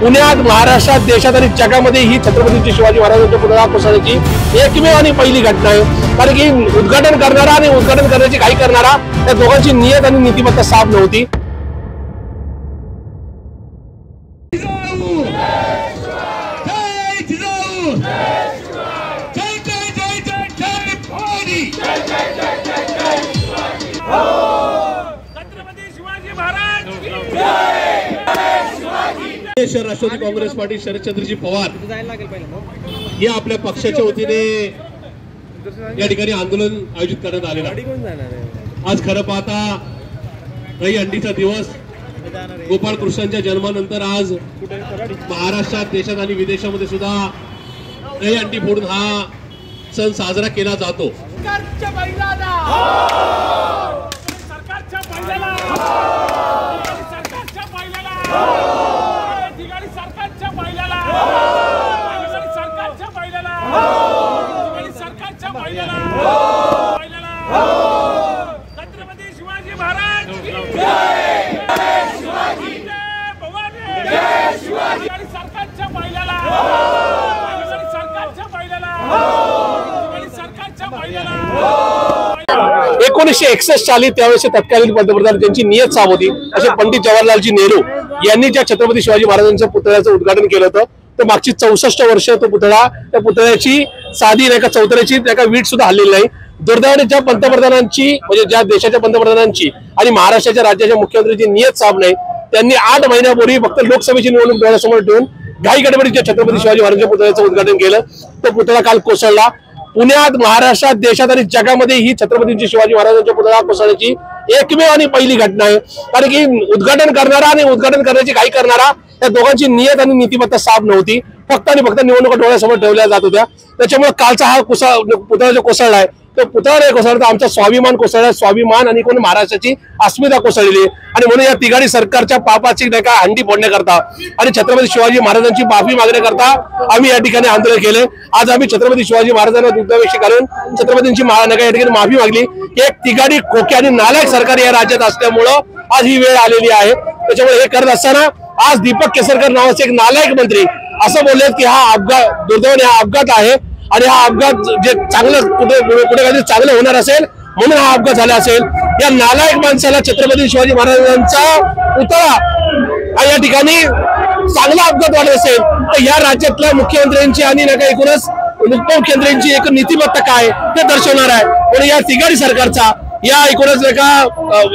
पुण्यात महाराष्ट्रात देशात आणि जगामध्ये ही छत्रपती शिवाजी महाराजांच्या पुतळा कोसळण्याची एकमेव आणि पहिली घटना आहे. कारण की उद्घाटन करणारा आणि उद्घाटन करण्याची घाई करणारा त्या दोघांची नियत आणि नीतिमत्ता साफ नव्हती. छत्रपती शिवाजी महाराज शहर राष्ट्रवादी काँग्रेस पार्टी शरदचंद्रजी पवार. या आपल्या पक्षाच्या वतीने या ठिकाणी आंदोलन आयोजित करण्यात आलेलं आहे. आज खरं पाहता दही अंडीचा दिवस. गोपाळ कृष्णांच्या जन्मानंतर आज महाराष्ट्रात देशात आणि विदेशामध्ये सुद्धा दही अंडी फोडून हा सण साजरा केला जातो. सरकारच्या छत्रपती शिवाजी महाराज. शिवाजी. शिवाजी सरकारच्या महिलाला सरकारच्या महिलाला एकोणीसशे एकसष्ट साली त्यावेळेस तत्कालीन पंतप्रधान त्यांची नियत साफ होती असे पंडित जवाहरलालजी नेहरू यांनी ज्या छत्रपती शिवाजी महाराजांच्या पुतळ्याचं उद्घाटन केलं होतं तर मागची चौसष्ट वर्ष तो पुतळा त्या पुतळ्याची साधी नाही का चौतऱ्याची नाही का वीट सुद्धा हल्लेली नाही. दुर्दैवाने ज्या पंतप्रधानांची म्हणजे ज्या देशाच्या पंतप्रधानांची आणि महाराष्ट्राच्या राज्याच्या मुख्यमंत्र्यांची नियत साफ नाही त्यांनी आठ महिन्यापूर्वी फक्त लोकसभेची निवडणूक डोळ्यासमोर ठेवून घाई गडबडीच्या छत्रपती शिवाजी महाराजांच्या पुतळ्याचं उद्घाटन केलं तो पुतळा काल कोसळला. पुण्यात महाराष्ट्रात देशात आणि जगामध्ये ही छत्रपतींची शिवाजी महाराजांच्या पुतळा कोसळण्याची एकमेव आणि पहिली घटना आहे. कारण की उद्घाटन करणारा आणि उद्घाटन करण्याची घाई करणारा या दोघांची नियत आणि नीतिमत्ता साफ नव्हती. फक्त आणि फक्त निवडणुका डोळ्यासमोर ठेवल्या जात होत्या. त्याच्यामुळे कालचा हा कुसळ पुतळा जो कोसळला आहे तो पुतळा कोसळता आमचा स्वाभिमान कोसळला. स्वाभिमान आणि कोण महाराष्ट्राची अस्मिता कोसळली. आहे आणि म्हणून या तिघाडी सरकारच्या पापाची नाही का हंडी फोडण्याकरता आणि छत्रपती शिवाजी महाराजांची माफी मागण्याकरता आम्ही या ठिकाणी आंदोलन केले. आज आम्ही छत्रपती शिवाजी महाराजांना दुग्धावेशी घालून छत्रपतींची या ठिकाणी माफी मागली. एक तिघाडी खोके आणि नालायक सरकार या राज्यात असल्यामुळं आज ही वेळ आलेली आहे. त्याच्यामुळे हे करत असताना आज दीपक केसरकर नावाचे एक नालायक मंत्री असं बोललेत की हा अपघात दुर्दैवाने हा अपघात आहे. आणि हा अपघात जे चांगलं कुठे कुठे काहीतरी चांगलं होणार असेल म्हणून हा अपघात झाला असेल. या नालायक माणसाला छत्रपती शिवाजी महाराजांचा पुतळा या ठिकाणी चांगला अपघात वाटत असेल. तर या राज्यातल्या मुख्यमंत्र्यांची आणि ना का एकूणच मुख्यमंत्र्यांची एक नीतिमत्ता काय ते दर्शवणार आहे. म्हणून या तिघाडी सरकारचा या ऐकूनच नाही का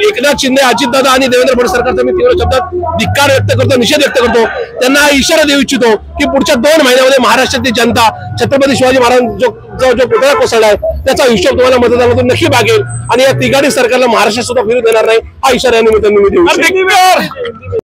एकनाथ शिंदे अजितदादा आणि देवेंद्र फडणवीस सरकारचा मी तीव्र शब्दात धिक्कार व्यक्त करतो निषेध व्यक्त करतो. त्यांना इशारा देऊ इच्छितो की पुढच्या दोन महिन्यामध्ये महाराष्ट्रातली जनता छत्रपती शिवाजी महाराज जो जो जो पुतळा त्याचा हिशोब तुम्हाला मतदानातून नक्की भागेल आणि या तिघाडी सरकारला महाराष्ट्रात सुद्धा फिरू देणार नाही हा इशारा या निमित्ताने मी देऊ